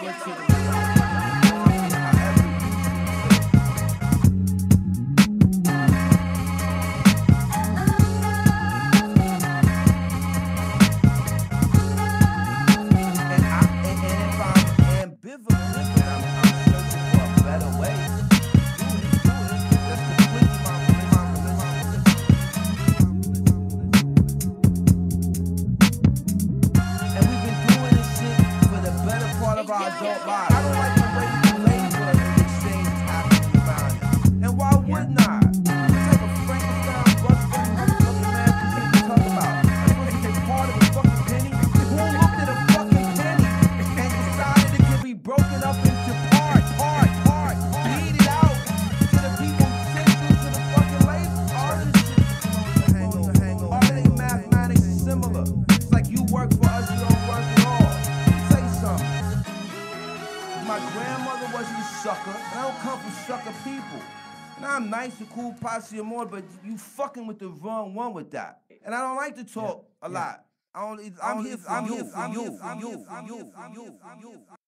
Redwood City. I drop by. my grandmother wasn't sucker, and I don't come from sucker people. and I'm nice and cool, posse and more, but you fucking with the wrong one with that. And I don't like to talk yeah. a lot. I don't, I'm here, I'm here, I'm here, I'm here, I'm I'm here, I'm.